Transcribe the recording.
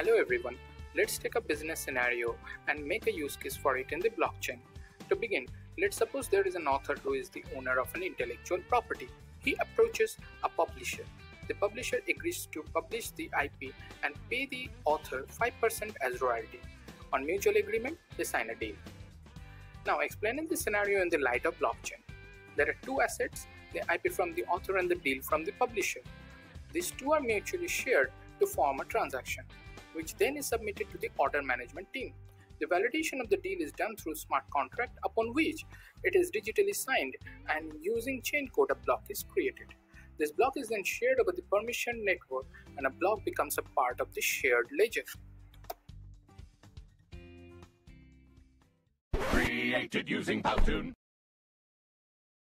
Hello everyone, let's take a business scenario and make a use case for it in the blockchain. To begin, let's suppose there is an author who is the owner of an intellectual property. He approaches a publisher. The publisher agrees to publish the IP and pay the author 5% as royalty. On mutual agreement, they sign a deal. Now, explaining the scenario in the light of blockchain. There are two assets, the IP from the author and the deal from the publisher. These two are mutually shared to form a transaction, which then is submitted to the order management team. The validation of the deal is done through smart contract upon which it is digitally signed and using chain code a block is created. This block is then shared over the permission network and a block becomes a part of the shared ledger. Created using Powtoon.